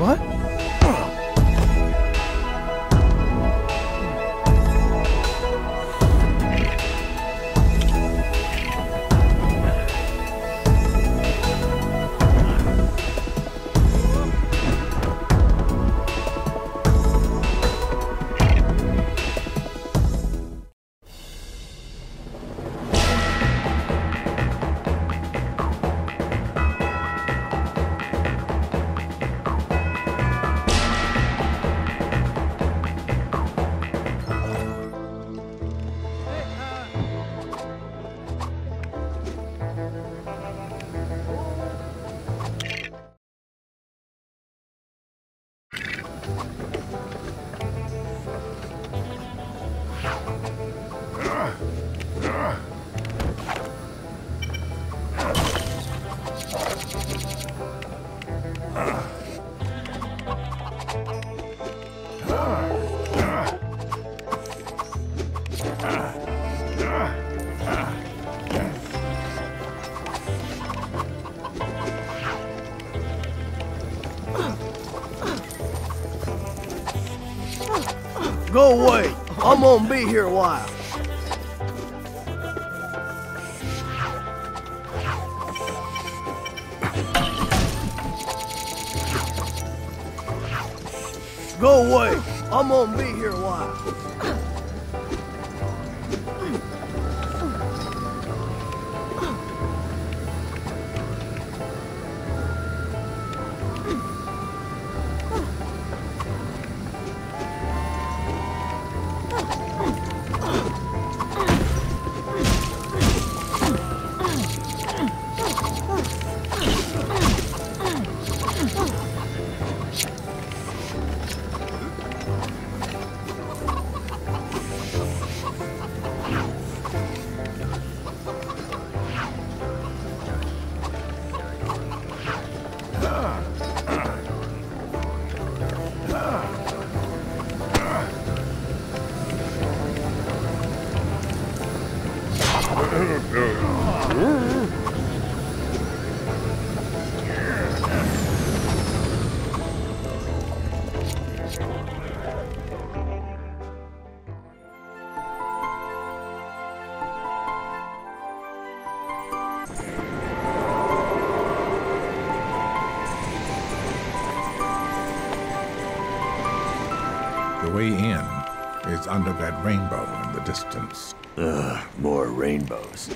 What? Away. I'm gonna be here a while. Oh, distance. Ugh, more rainbows.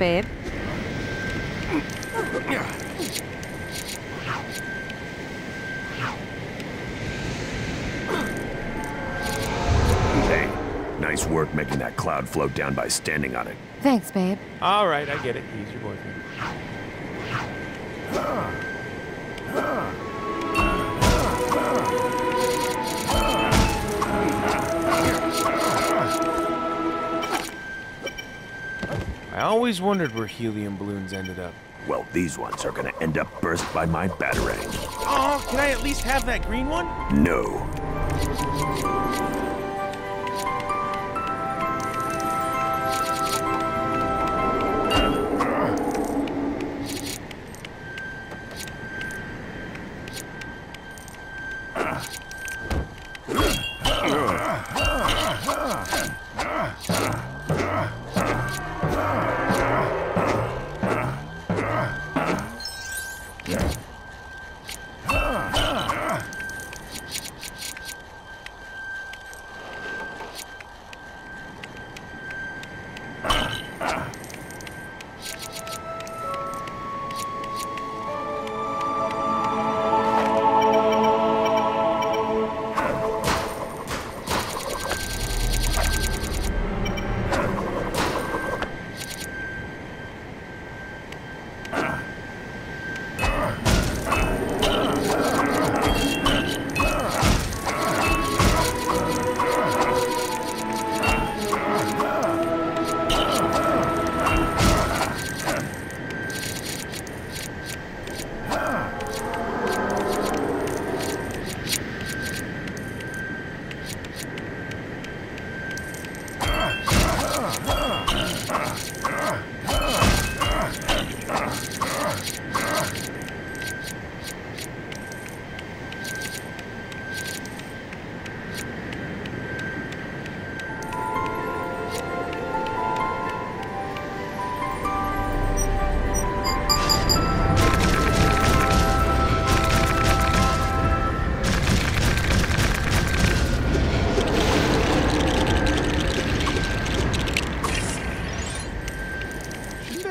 Babe. Hey, nice work making that cloud float down by standing on it. Thanks, babe. All right, I get it. He's your boyfriend. Always wondered where helium balloons ended up. Well, these ones are gonna end up burst by my batarang. Oh, can I at least have that green one? No.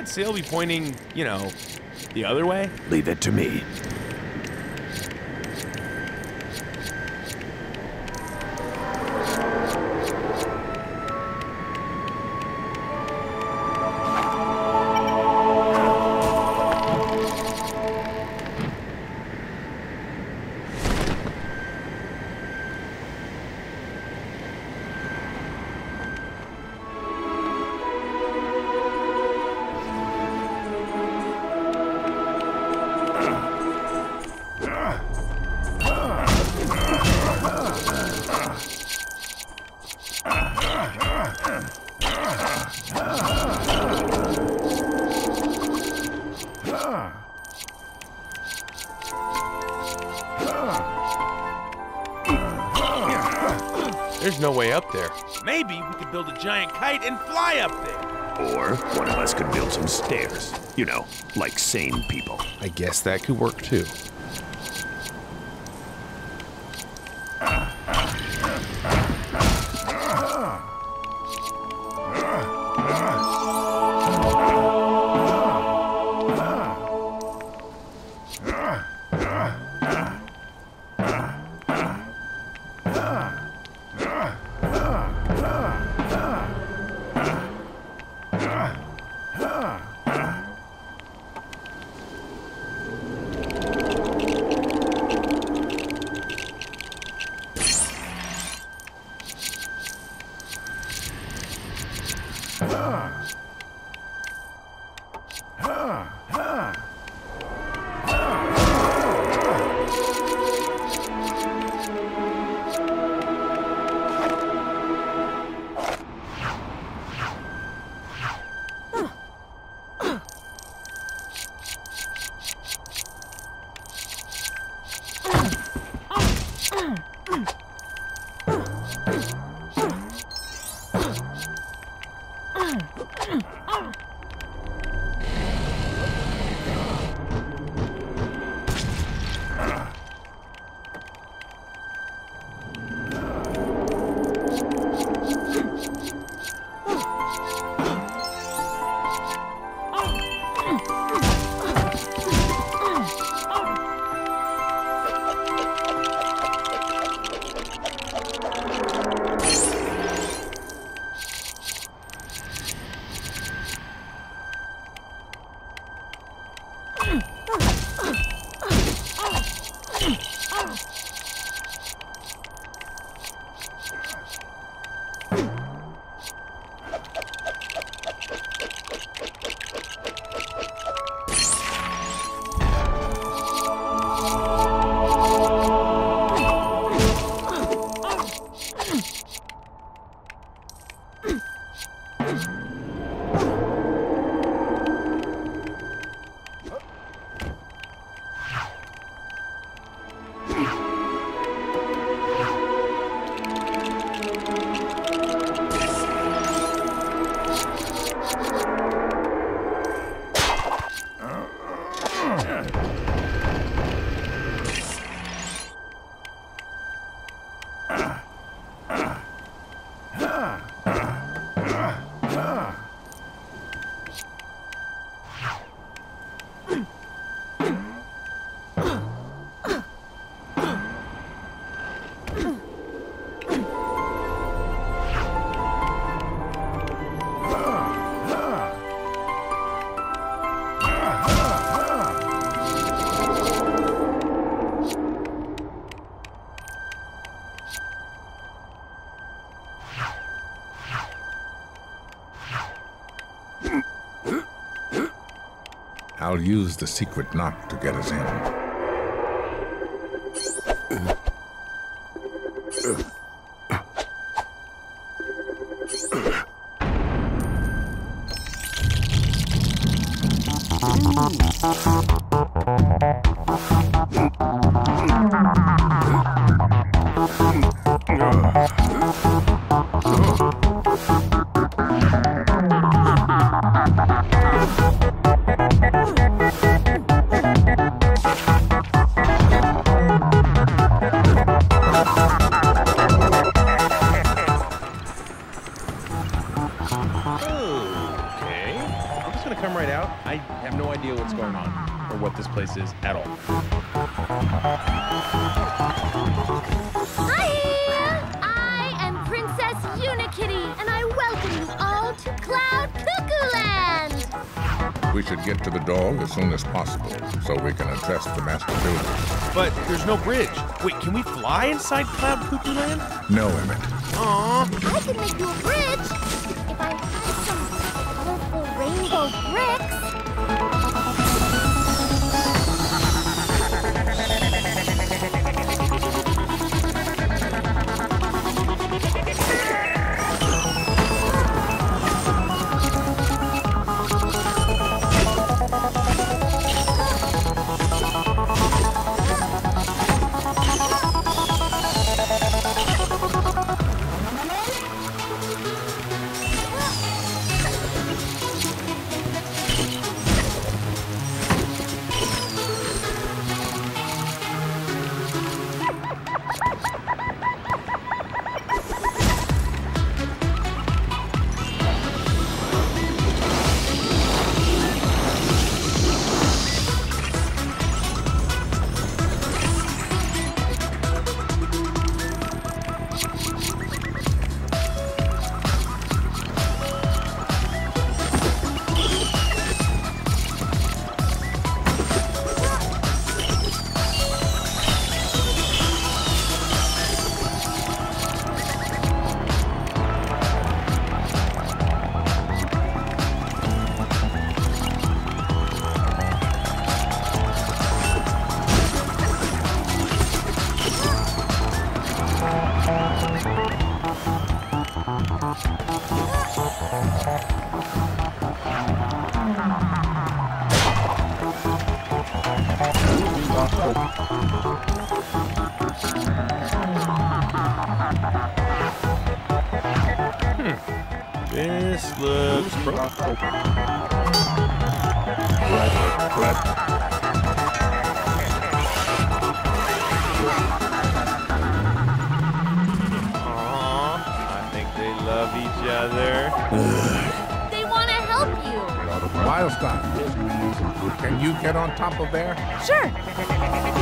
Sail be pointing, you know, the other way? Leave it to me. Or one of us could build some stairs. You know, like sane people. I guess that could work too. Use the secret knock to get us in. Is at all. Hi! I am Princess Unikitty, and I welcome you all to Cloud Cuckoo Land! We should get to the dog as soon as possible so we can address the master builder. But there's no bridge. Wait, can we fly inside Cloud Cuckoo Land? No, Emmet. Aww. I can make you a bridge if I have some colorful rainbow bricks. love each other. They want to help you. Can you get on top of there? Sure.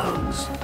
Oh.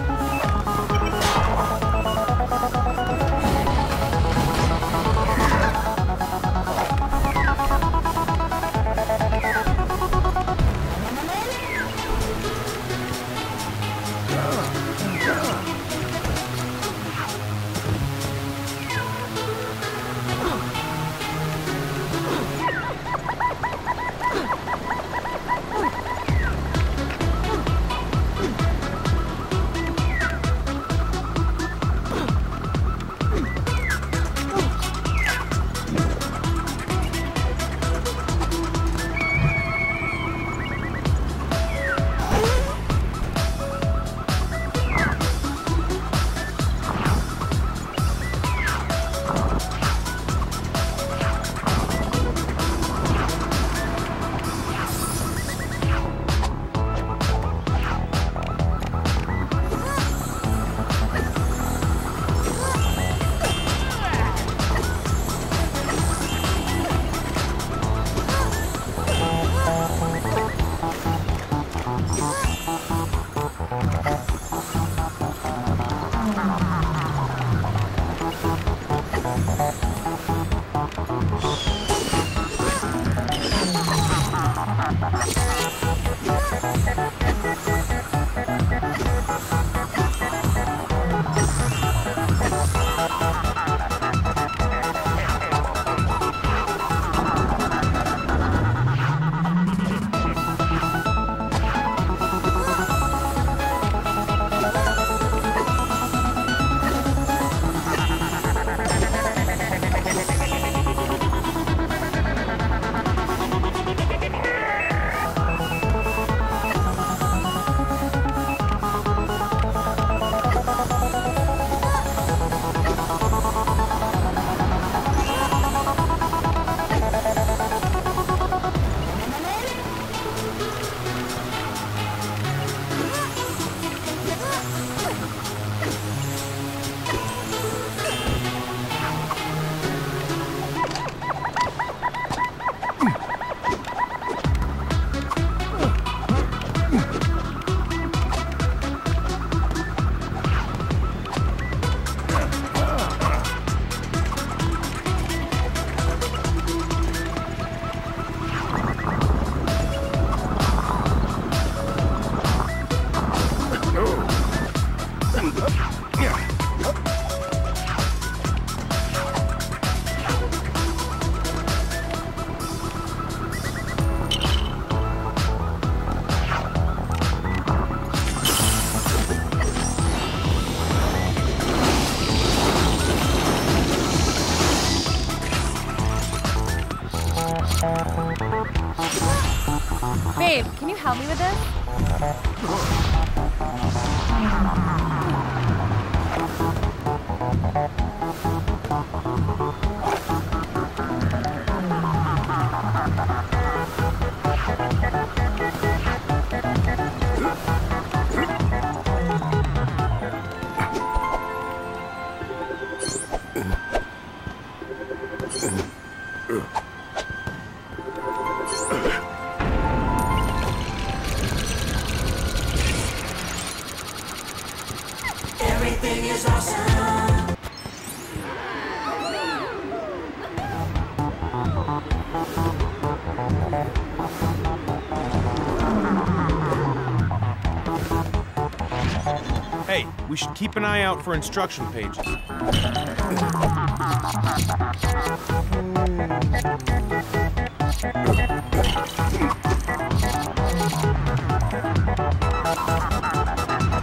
We should keep an eye out for instruction pages.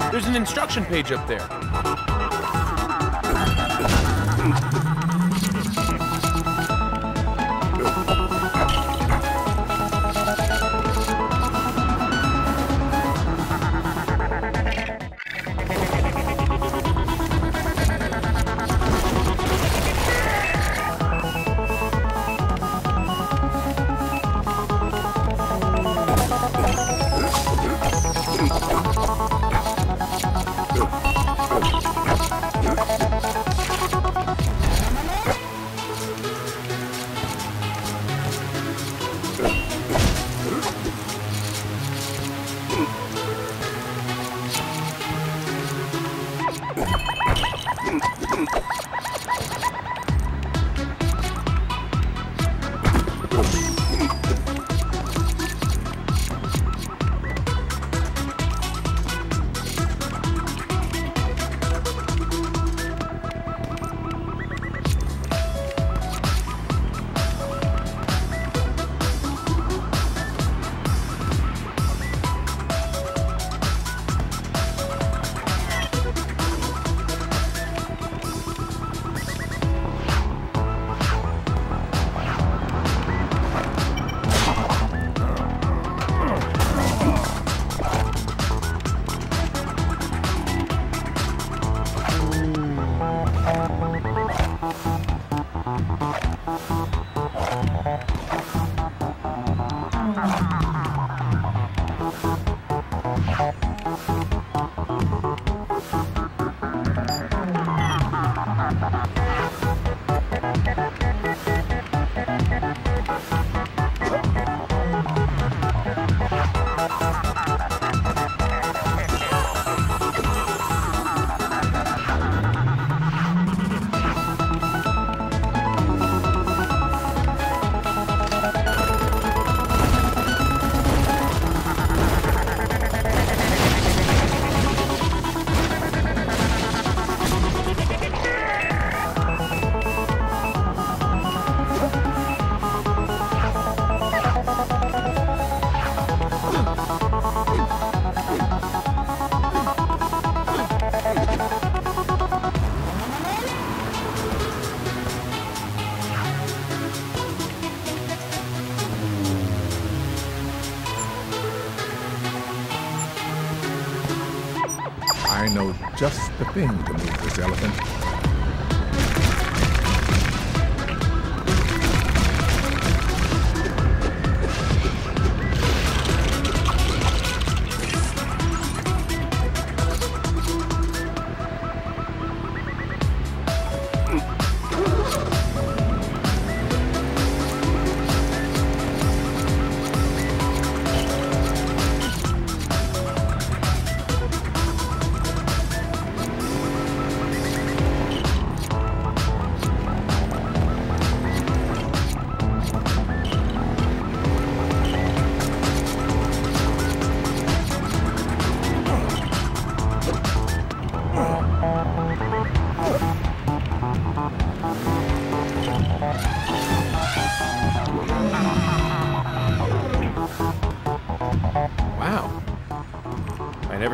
There's an instruction page up there.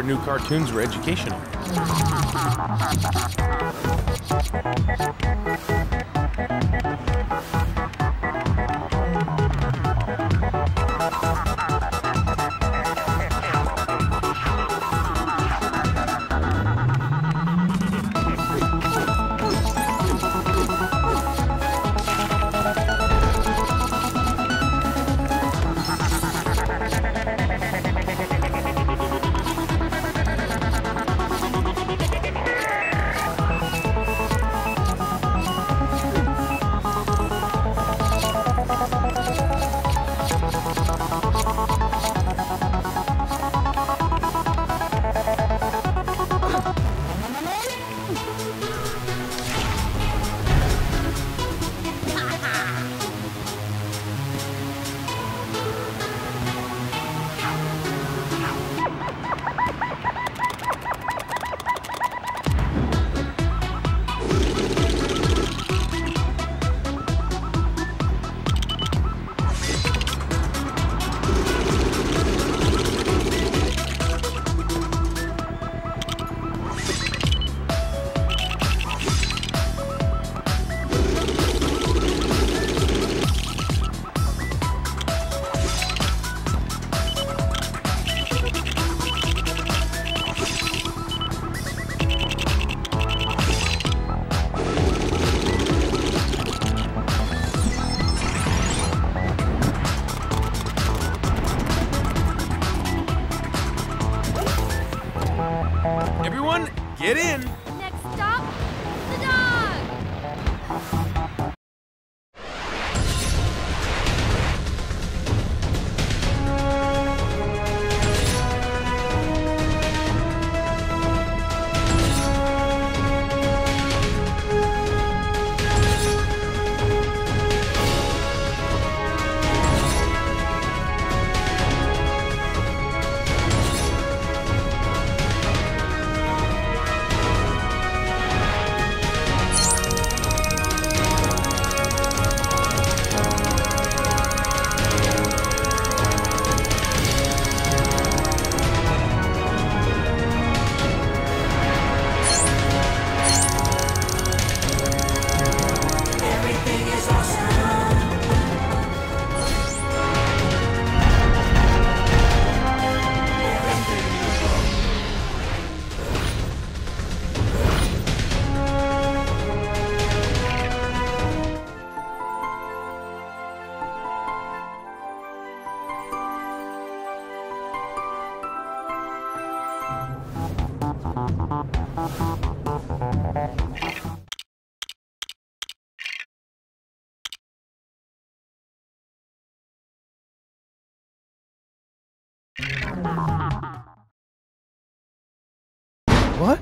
Knew cartoons were educational. What?